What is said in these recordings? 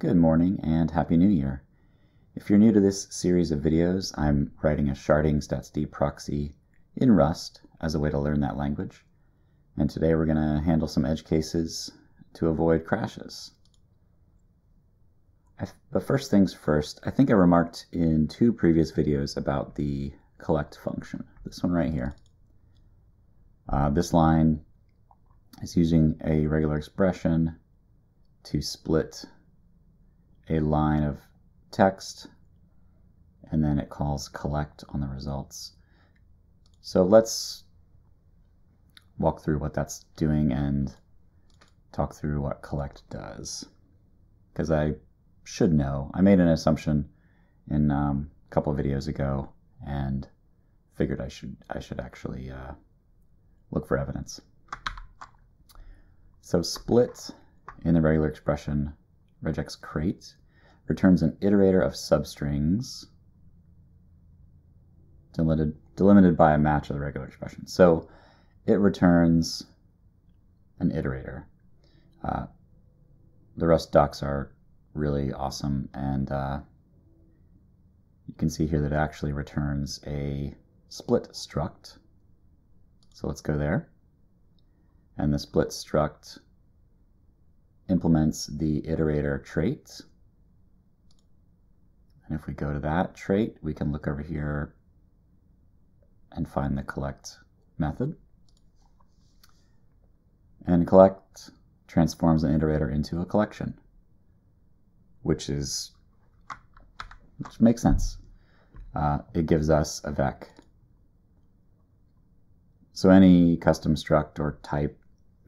Good morning and Happy New Year. If you're new to this series of videos, I'm writing a sharding proxy in Rust as a way to learn that language. And today we're going to handle some edge cases to avoid crashes. I, but first things first, I think I remarked in two previous videos about the collect function, this one right here. Uh, this line is using a regular expression to split a line of text and then it calls collect on the results. So let's walk through what that's doing and talk through what collect does. Because I should know. I made an assumption in um, a couple videos ago and figured I should I should actually uh, look for evidence. So split in the regular expression regex crate returns an iterator of substrings delimited, delimited by a match of the regular expression. So it returns an iterator. Uh, the Rust docs are really awesome, and uh, you can see here that it actually returns a split struct. So let's go there. And the split struct implements the iterator trait. And if we go to that trait, we can look over here and find the collect method. And collect transforms an iterator into a collection, which is which makes sense. Uh, it gives us a vec. So any custom struct or type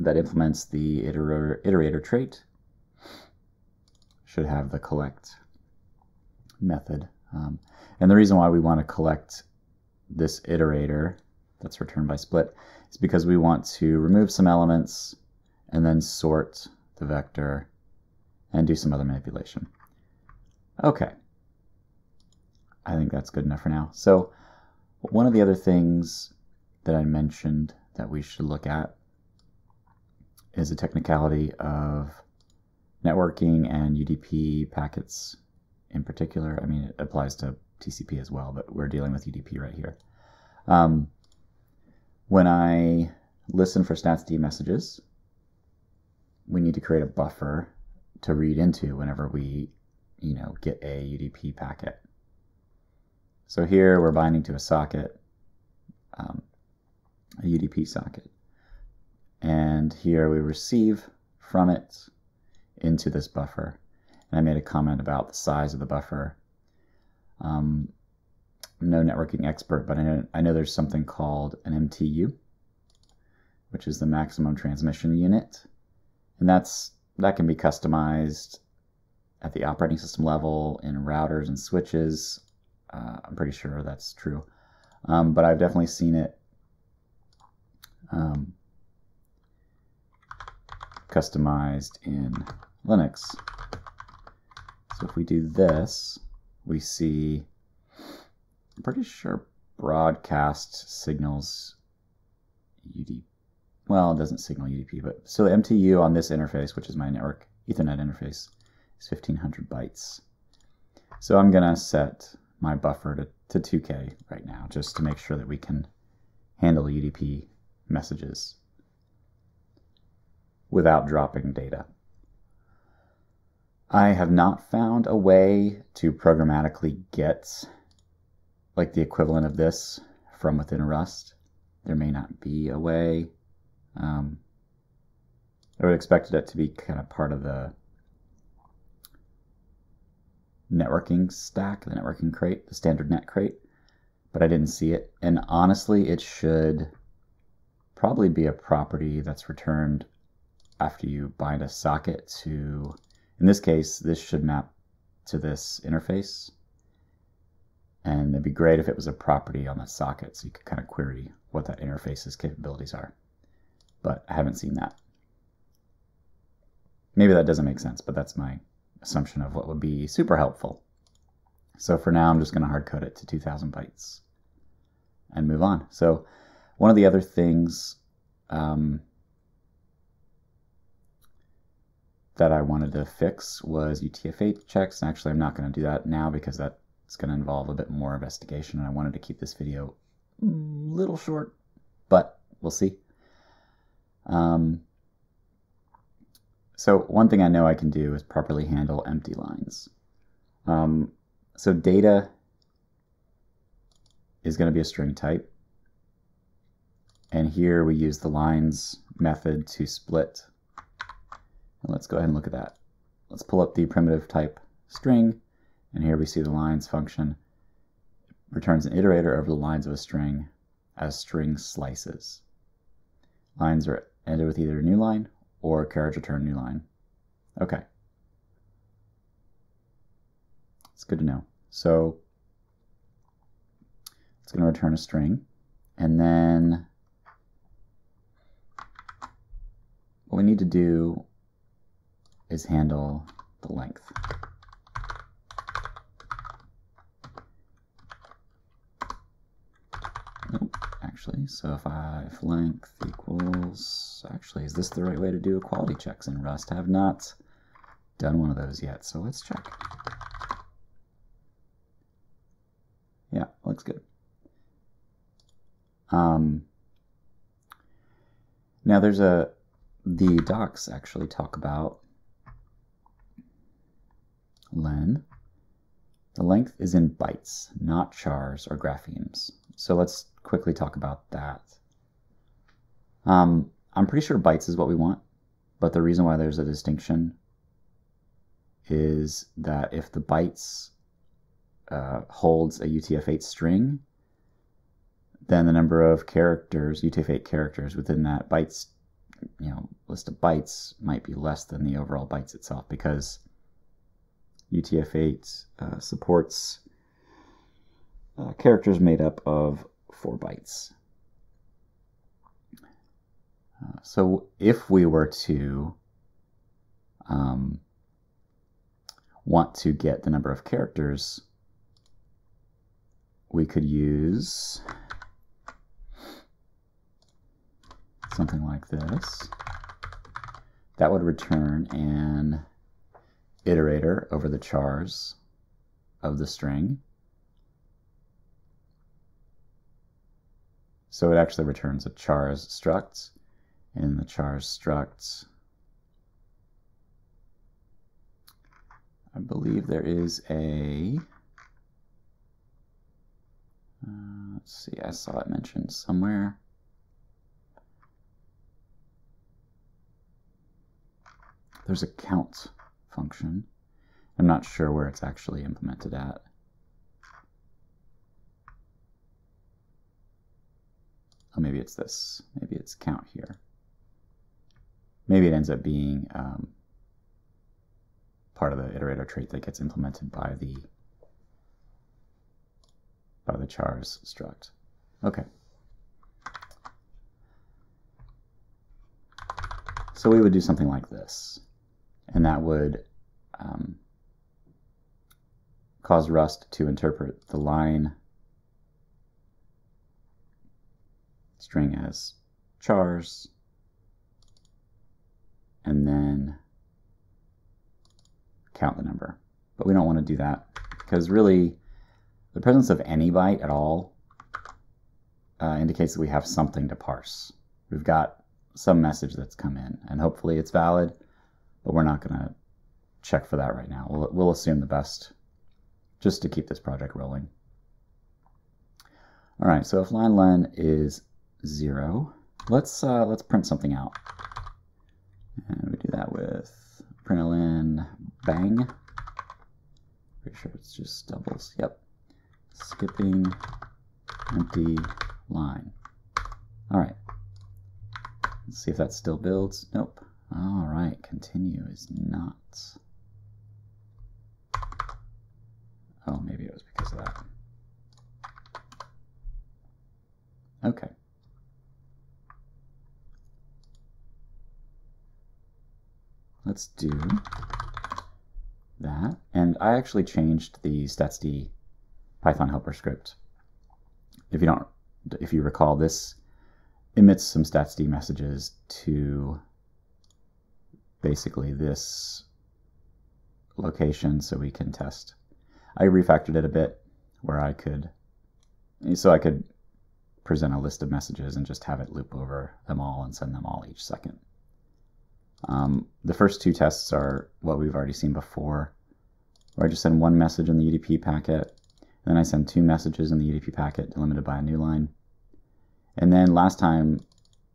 that implements the iterator, iterator trait should have the collect method. Um, and the reason why we want to collect this iterator that's returned by split is because we want to remove some elements and then sort the vector and do some other manipulation. Okay. I think that's good enough for now. So one of the other things that I mentioned that we should look at is a technicality of networking and UDP packets in particular. I mean, it applies to TCP as well, but we're dealing with UDP right here. Um, when I listen for statsd messages, we need to create a buffer to read into whenever we, you know, get a UDP packet. So here we're binding to a socket, um, a UDP socket. And here we receive from it into this buffer. And I made a comment about the size of the buffer. Um, I'm no networking expert, but I know, I know there's something called an MTU, which is the maximum transmission unit. And that's that can be customized at the operating system level in routers and switches. Uh, I'm pretty sure that's true. Um, but I've definitely seen it um, customized in Linux. So if we do this, we see, I'm pretty sure broadcast signals UDP. Well, it doesn't signal UDP, but so the MTU on this interface, which is my network Ethernet interface, is 1500 bytes. So I'm going to set my buffer to, to 2K right now, just to make sure that we can handle UDP messages without dropping data. I have not found a way to programmatically get like the equivalent of this from within Rust. There may not be a way. Um, I would expect it to be kind of part of the networking stack, the networking crate, the standard net crate, but I didn't see it. And honestly, it should probably be a property that's returned after you bind a socket to in this case, this should map to this interface. And it'd be great if it was a property on the socket so you could kind of query what that interface's capabilities are. But I haven't seen that. Maybe that doesn't make sense, but that's my assumption of what would be super helpful. So for now, I'm just going to hard code it to 2000 bytes and move on. So one of the other things um, that I wanted to fix was UTF-8 checks. And actually, I'm not going to do that now because that's going to involve a bit more investigation. And I wanted to keep this video a little short, but we'll see. Um, so one thing I know I can do is properly handle empty lines. Um, so data is going to be a string type. And here we use the lines method to split and let's go ahead and look at that. Let's pull up the primitive type string, and here we see the lines function it returns an iterator over the lines of a string as string slices. Lines are ended with either a new line or carriage return new line. Okay. It's good to know. So it's going to return a string, and then what we need to do is handle the length. Actually, so if I if length equals, actually, is this the right way to do equality checks in Rust? I have not done one of those yet, so let's check. Yeah, looks good. Um, now there's a, the docs actually talk about len. The length is in bytes, not chars or graphemes. So let's quickly talk about that. Um, I'm pretty sure bytes is what we want, but the reason why there's a distinction is that if the bytes uh, holds a UTF-8 string, then the number of characters, UTF-8 characters within that bytes, you know, list of bytes might be less than the overall bytes itself because UTF-8 uh, supports uh, characters made up of 4 bytes. Uh, so if we were to um, want to get the number of characters, we could use something like this. That would return an iterator over the chars of the string. So it actually returns a chars struct. and the chars struct, I believe there is a, uh, let's see, I saw it mentioned somewhere. There's a count function. I'm not sure where it's actually implemented at. Oh, maybe it's this. Maybe it's count here. Maybe it ends up being um, part of the iterator trait that gets implemented by the by the chars struct. Okay. So we would do something like this and that would um, cause Rust to interpret the line string as chars, and then count the number. But we don't want to do that because really the presence of any byte at all uh, indicates that we have something to parse. We've got some message that's come in, and hopefully it's valid but we're not going to check for that right now. We'll, we'll assume the best just to keep this project rolling. All right, so if line len is zero, let's uh, let's print something out. And we do that with println bang. Pretty sure it's just doubles. Yep. Skipping empty line. All right. Let's see if that still builds. Nope. All right, continue is not. Oh, maybe it was because of that. Okay. Let's do that. And I actually changed the statsd Python helper script. If you don't, if you recall, this emits some statsd messages to basically this location so we can test. I refactored it a bit where I could, so I could present a list of messages and just have it loop over them all and send them all each second. Um, the first two tests are what we've already seen before, where I just send one message in the UDP packet, then I send two messages in the UDP packet delimited by a new line. And then last time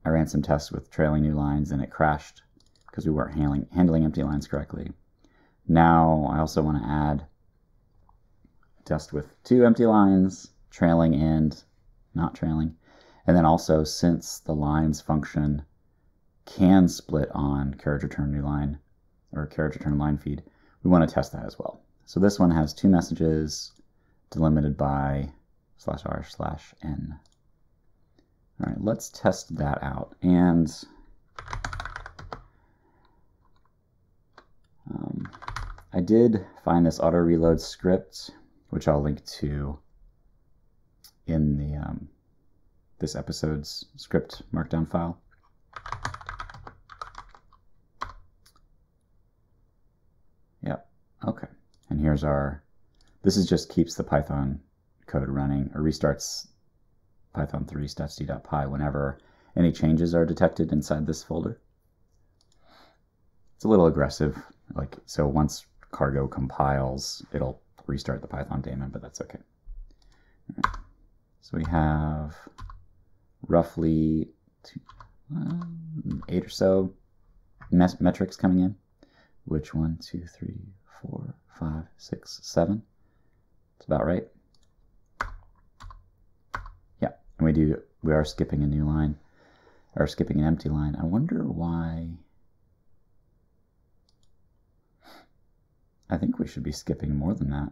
I ran some tests with trailing new lines and it crashed because we weren't handling, handling empty lines correctly. Now I also want to add test with two empty lines, trailing and not trailing. And then also since the lines function can split on carriage return new line or carriage return line feed, we want to test that as well. So this one has two messages delimited by slash r slash n. All right, let's test that out. And I did find this auto reload script, which I'll link to in the um, this episode's script markdown file. Yep. Okay. And here's our. This is just keeps the Python code running or restarts python 3 statsd.py whenever any changes are detected inside this folder. It's a little aggressive, like so once cargo compiles, it'll restart the Python daemon, but that's okay. So we have roughly two, uh, eight or so metrics coming in. Which one, two, three, four, five, six, seven? It's about right. Yeah, and we do we are skipping a new line or skipping an empty line. I wonder why I think we should be skipping more than that.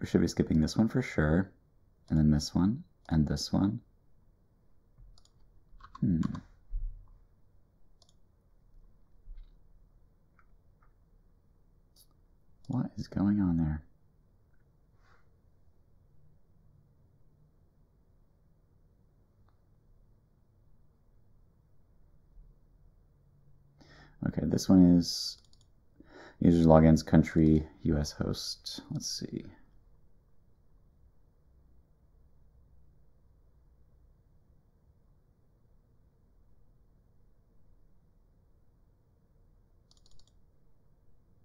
We should be skipping this one for sure, and then this one, and this one. Hmm. What is going on there? Okay, this one is users logins country US host. Let's see.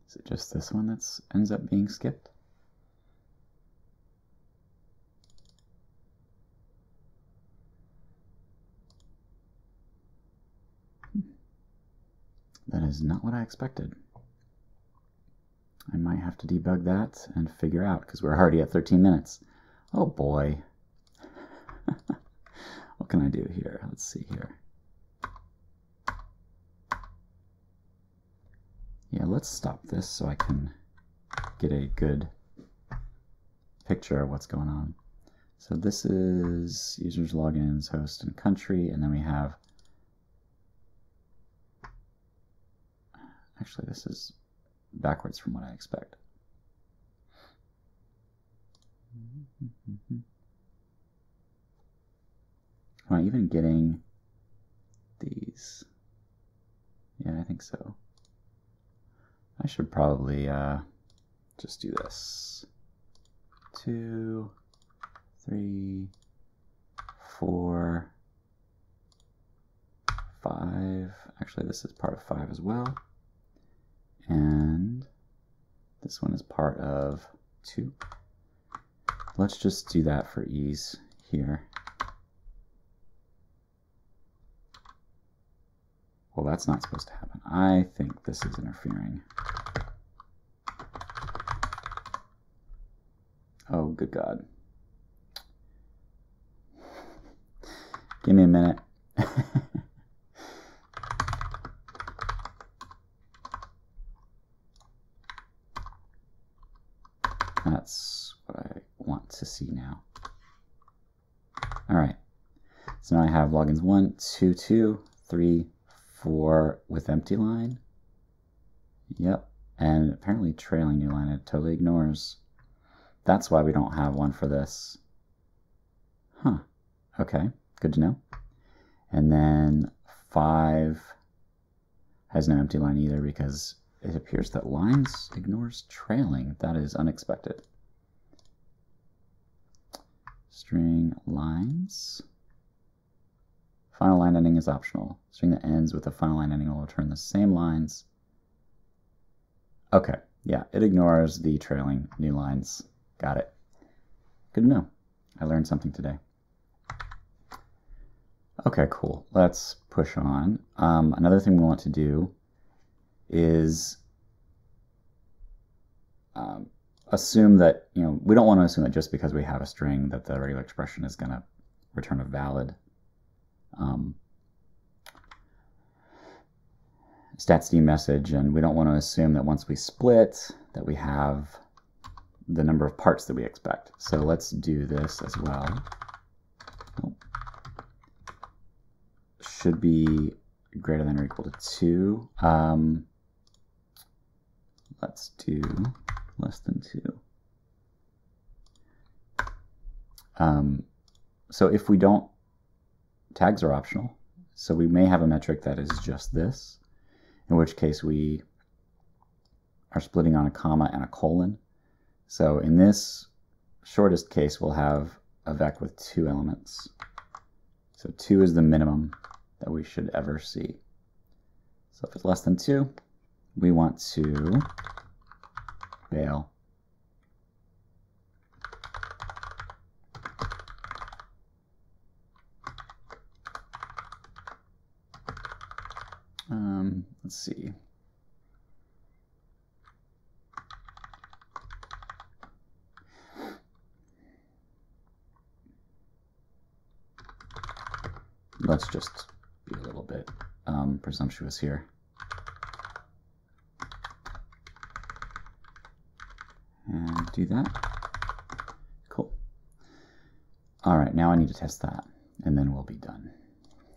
Is it just this one that ends up being skipped? That is not what I expected. I might have to debug that and figure out because we're already at 13 minutes. Oh boy. what can I do here? Let's see here. Yeah, let's stop this so I can get a good picture of what's going on. So this is users, logins, host, and country, and then we have Actually, this is backwards from what I expect. Am I even getting these? Yeah, I think so. I should probably uh, just do this. Two, three, four, five. Actually, this is part of five as well. And this one is part of 2. Let's just do that for ease here. Well, that's not supposed to happen. I think this is interfering. Oh, good God. Give me a minute. That's what I want to see now. All right. So now I have logins one, two, two, three, four with empty line. Yep. And apparently trailing new line it totally ignores. That's why we don't have one for this. Huh. Okay. Good to know. And then 5 has no empty line either because it appears that lines ignores trailing. That is unexpected. String lines. Final line ending is optional. String that ends with a final line ending will return the same lines. Okay, yeah, it ignores the trailing new lines. Got it. Good to know. I learned something today. Okay, cool. Let's push on. Um, another thing we want to do is um, assume that, you know, we don't want to assume that just because we have a string that the regular expression is going to return a valid um, statsd message, and we don't want to assume that once we split that we have the number of parts that we expect. So let's do this as well. Should be greater than or equal to 2. Um, let's do less than 2. Um, so if we don't, tags are optional. So we may have a metric that is just this, in which case we are splitting on a comma and a colon. So in this shortest case, we'll have a vec with two elements. So 2 is the minimum that we should ever see. So if it's less than 2, we want to bail. Um, let's see. Let's just be a little bit um, presumptuous here. And do that. Cool. All right, now I need to test that, and then we'll be done.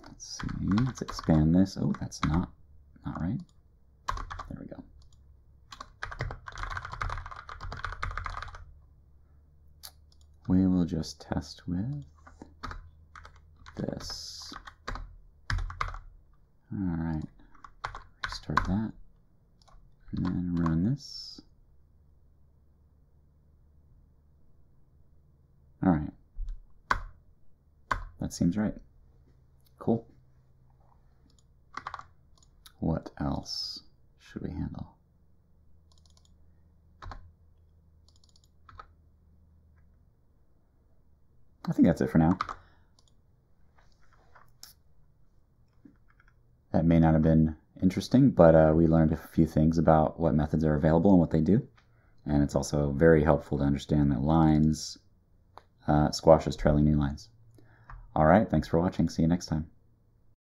Let's see, let's expand this. Oh, that's not, not right. There we go. We will just test with this. All right, restart that, and then run this. All right, that seems right. Cool. What else should we handle? I think that's it for now. That may not have been interesting, but uh, we learned a few things about what methods are available and what they do. And it's also very helpful to understand that lines uh, squashes trailing new lines. All right, thanks for watching. See you next time.